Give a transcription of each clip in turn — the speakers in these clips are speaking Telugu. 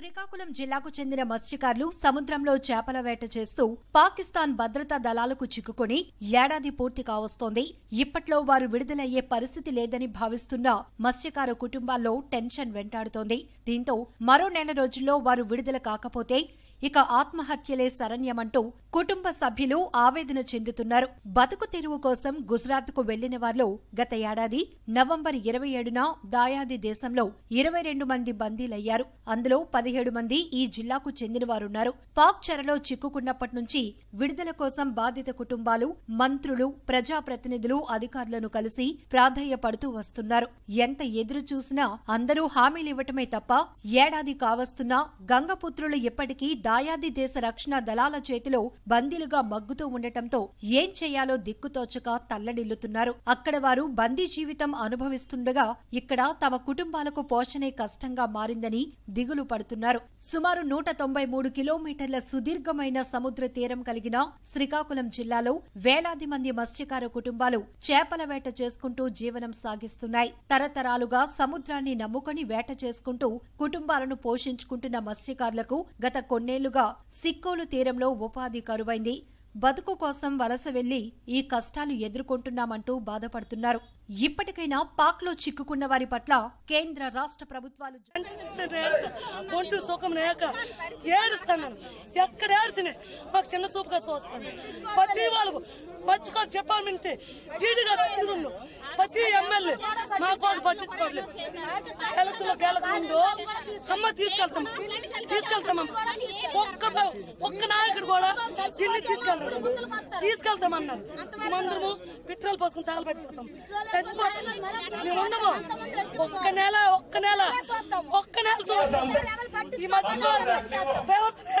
శ్రీకాకుళం జిల్లాకు చెందిన మత్స్యకారులు సముద్రంలో చేపల వేట చేస్తూ పాకిస్తాన్ భద్రతా దళాలకు చిక్కుకొని ఏడాది పూర్తి కావస్తోంది. ఇప్పట్లో వారు విడుదలయ్యే పరిస్థితి లేదని భావిస్తున్న మత్స్యకారు కుటుంబాల్లో టెన్షన్ వెంటాడుతోంది. దీంతో మరో నెల రోజుల్లో వారు విడుదల కాకపోతే ఇక ఆత్మహత్యలే శరణ్యమంటూ కుటుంబ సభ్యులు ఆవేదన చెందుతున్నారు. బతుకు తెరువు కోసం గుజరాత్కు వెళ్ళిన వారిలో గత ఏడాది నవంబర్ ఇరవై ఏడున దాయాది దేశంలో ఇరవై రెండు మంది బందీలయ్యారు. అందులో పదిహేడు మంది ఈ జిల్లాకు చెందినవారున్నారు. పాక్ చెరలో చిక్కుకున్నప్పటి నుంచి విడుదల కోసం బాధిత కుటుంబాలు మంత్రులు ప్రజాప్రతినిధులు అధికారులను కలిసి ప్రాధేయపడుతూ వస్తున్నారు. ఎంత ఎదురు చూసినా అందరూ హామీలివ్వటమే తప్ప ఏడాది కావస్తున్నా గంగపుత్రులు ఇప్పటికీ దాయాది దేశ రక్షణ దళాల చేతిలో బందీలుగా మగ్గుతూ ఉండటంతో ఏం చేయాలో దిక్కుతోచక తల్లడిల్లుతున్నారు. అక్కడ వారు బందీ జీవితం అనుభవిస్తుండగా ఇక్కడ తమ కుటుంబాలకు పోషణే కష్టంగా మారిందని దిగులు పడుతున్నారు. సుమారు నూట తొంభై మూడు కిలోమీటర్ల సుదీర్ఘమైన సముద్ర తీరం కలిగిన శ్రీకాకుళం జిల్లాలో వేలాది మంది మత్స్యకార కుటుంబాలు చేపల వేట చేసుకుంటూ జీవనం సాగిస్తున్నాయి. తరతరాలుగా సముద్రాన్ని నమ్ముకొని వేట చేసుకుంటూ కుటుంబాలను పోషించుకుంటున్న మత్స్యకారులకు గత కొన్నేళ్ళుగా సిక్కోలు తీరంలో ఉపాధి కరువైంది. బతుకు కోసం వలస వెళ్ళి ఈ కష్టాలు ఎదుర్కొంటున్నామంటూ బాధపడుతున్నారు. ఇప్పటికైనా పాక్లో చిక్కుకున్న వారి పట్ల కేంద్ర రాష్ట్ర ప్రభుత్వాలు ఒంటి సుఖం లేక ఏడుస్తాను. ఎక్కడ మాకు చిన్న చూపుగా చూస్తాను. ప్రతి వాళ్ళకు మర్చిపోయి చెప్పాలి వింటే. డీడీగా తిరుగుండు ప్రతి ఎమ్మెల్యే మా కోసం పట్టించుకోవట్లేదు. ముందు అమ్మ తీసుకెళ్తాం. తీసుకెళ్తాం ఒక్క ఒక్క నాయకుడు కూడా ఇల్లు తీసుకెళ్తాం తీసుకెళ్తామన్నారు మందరము పెట్రోల్ పోసుకుని తగలబెట్టుకుంటాం చచ్చిపోతాం. మేము ఉండము. ఒక్క నెల ఒక్క నెల ఒక్క నెల ఈ మధ్య ప్రవర్తన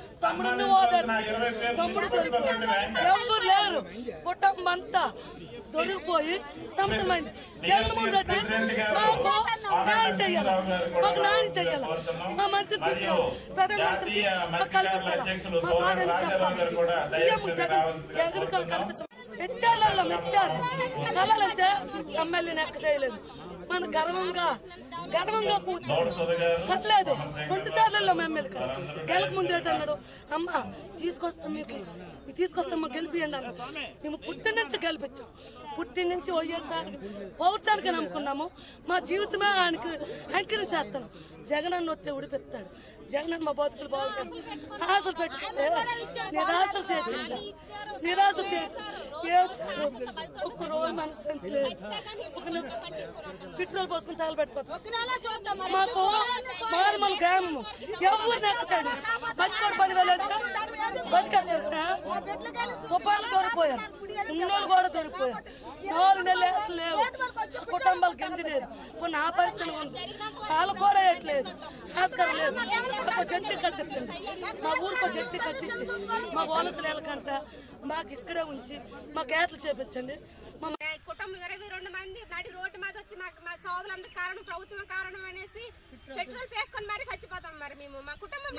తమ్ముడు. ఎవరు లేరు. కుటుంబం అంతా దొరికిపోయి సముద్రమైంది జగన్మోహన్ రెడ్డి మాకు న్యాయం కూడా మాకు న్యాయం కోరుతున్నాం. మా మనుషులు. ప్రధానమంత్రి జగన్. కల్పించాలి ఇచ్చారు కళలంటే ఎమ్మెల్యే నెక్క చేయలేదు. మన గర్వంగా గర్వంగా కూర్చో. గౌడ సుధ గారు పర్లేదు రెండు సార్లు ఎమ్మెల్యే కాదు గెలక ముందు ఏంటన్నాడు అమ్మ తీసుకొస్తాం మీకు తీసుకొస్తాం మాకు గెలిపియండి అన్నారు మేము పుట్టి నుంచి గెలిపించాం. పుట్టి నుంచి వైఎస్ఆర్ పౌరుతానికి నమ్ముకున్నాము. మా జీవితమే ఆయనకి అంకితం చేస్తాను. జగన్ అన్న వస్తే ఉడిపెత్తాడు జగన్ అన్న మా బతుకులు బాగుంటాయి ఆశలు నిరాశలు చేసి నిరాశలు చేసి. ఒక్క రోజు మనశ్శాంతి లేదు. పెట్రోల్ పోసుకుని తగలబెట్టిపోతాం మాకు మారు మన గ్రామం. ఎవరు నెక్కచాడు మంచికోటి పదివేలు ఎంత బతికేస్తారు తుపాలు దొరికిపోయారు ఉన్నోళ్ళు కూడా దొరికిపోయారు నాలుగు నెలలు వేసలు లేవు. కుటుంబాలు గెలిచలేదు కొన్ని ఆ పరిస్థితులు ఉంది వాళ్ళకు కూడా వేయట్లేదు. ఆస్కారం లేదు. మాకు చెట్టు కట్టించండి మా ఊరికి ఒక చెట్టు కట్టించి మా వలసలు వెళ్ళకంట మాకు ఇక్కడే ఉంచి మా గేట్లు చేపించండి. మా కుటుంబం ఇరవై రెండు మంది నడి రోడ్డు మీద వచ్చి మాకు మా చోదలందరి కారణం ప్రభుత్వం కారణం అనేసి పెట్రోల్ వేసుకొని మరి చచ్చిపోతాం మరి మేము. మా కుటుంబం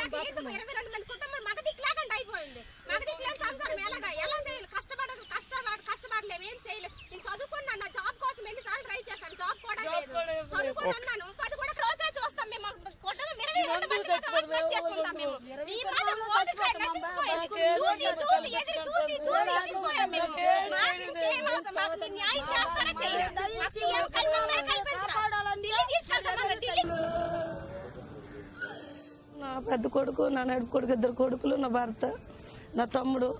ఇరవై రెండు మంది కుటుంబం మగ దిక్కులేకుండా అయిపోయింది. మగ దిక్కులేని సంసారం ఎలాగా? ఎలా చేయాలి? కష్టపడ కష్టపడ కష్టపడలేము. ఏం చేయలేము. నేను చదువుకున్నాను. నా జాబ్ కోసం ఎన్నిసార్లు ట్రై చేశాను. జాబ్ కూడా లేదు. చదువుకున్నాను పది కూడా రోజే చూస్తాం మేము కుటుంబం ఇరవై రెండు మంది చచ్చిపోతాం. వర్క్ చేసుకుంటాం మేము ఈ మాత్రం ఓపిక నశించిపోయింది. మాకేం చూసి లేదు. చూసి ఎదురు చూసి చూసి విసిగిపోయాం మేము మాకు ఇంకేం అవసరం మాకు మీరు న్యాయం చేస్తారా చేయరా మాకు సీఎం కల్పిస్తారా కల్పించరా ఢిల్లీ నా పెద్ద కొడుకు నా నడుపు కొడుకు ఇద్దరు కొడుకులు నా భర్త నా తమ్ముడు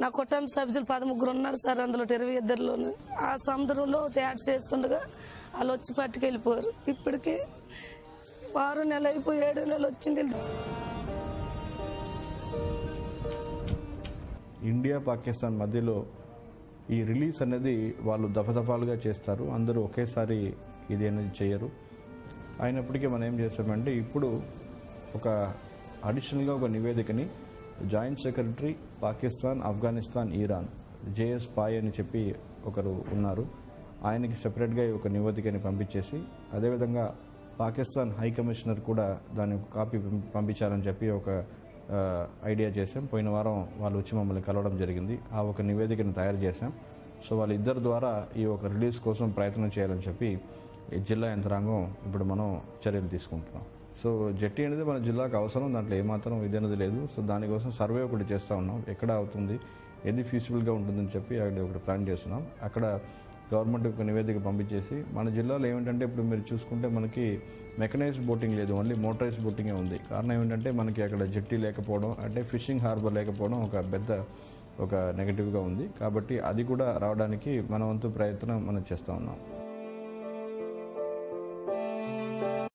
నా కుటుంబ సభ్యులు పదముగ్గురు ఉన్నారు సార్. అందులో ఇరవై ఇద్దరులోను. ఆ సముద్రంలో చాట్ చేస్తుండగా వాళ్ళు వచ్చి పట్టుకెళ్ళిపోయారు. ఇప్పటికి ఆరు నెలలు అయిపోయి ఏడు నెలలు వచ్చింది. ఇండియా పాకిస్తాన్ మధ్యలో ఈ రిలీజ్ అనేది వాళ్ళు దఫదఫాలుగా చేస్తారు. అందరూ ఒకేసారి ఇది అనేది చేయరు. అయినప్పటికీ మనం ఏం చేస్తామంటే ఇప్పుడు ఒక అడిషనల్గా ఒక నివేదికని joint secretary Pakistan Afghanistan Iran JS PAI అని చెప్పి ఒకరు ఉన్నారు. ఆయనకి సెపరేట్గా ఒక నివేదికని పంపించేసి అదేవిధంగా పాకిస్తాన్ హై కమిషనర్ కూడా దాని ఒక కాపీ పంపించారని పంపించాలని చెప్పి ఒక ఐడియా చేసాం పోయిన వారం వాళ్ళు వచ్చి మమ్మల్ని కలవడం జరిగింది. ఆ ఒక నివేదికను తయారు చేశాం. సో వాళ్ళిద్దరి ద్వారా ఈ ఒక రిలీజ్ కోసం ప్రయత్నం చేయాలని చెప్పి ఈ జిల్లా యంత్రాంగం ఇప్పుడు మనం చర్యలు తీసుకుంటున్నాం. సో జట్టి అనేది మన జిల్లాకు అవసరం. దాంట్లో ఏమాత్రం ఇది అనేది లేదు. సో దానికోసం సర్వే ఒకటి చేస్తూ ఉన్నాం. ఎక్కడ అవుతుంది ఏది ఫీజిబుల్గా ఉంటుందని చెప్పి అక్కడ ఒకటి ప్లాన్ చేస్తున్నాం. అక్కడ గవర్నమెంట్ ఒక నివేదిక పంపించేసి మన జిల్లాలో ఏమిటంటే ఇప్పుడు మీరు చూసుకుంటే మనకి మెకనైజ్డ్ బోటింగ్ లేదు ఓన్లీ మోటరైజ్డ్ బోటింగే ఉంది. కారణం ఏమిటంటే మనకి అక్కడ జట్టి లేకపోవడం అంటే ఫిషింగ్ హార్బర్ లేకపోవడం ఒక పెద్ద ఒక నెగటివ్గా ఉంది. కాబట్టి అది కూడా రావడానికి మన వంతు ప్రయత్నం మనం చేస్తూ ఉన్నాం.